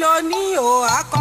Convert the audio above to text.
ló ní o akọ